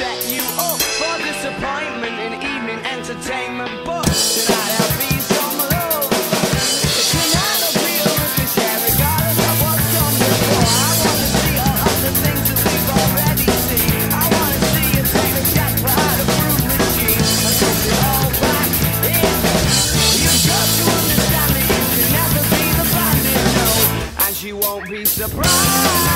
set you up for disappointment in evening entertainment. But tonight I'll be some love. Tonight I'll be a rookie share, regardless of what's come before. I wanna see all of the things that we've already seen. I wanna see you take a shot behind a broom machine and put it all back in. You've got to understand that you can never be the bandit, no, and she won't be surprised.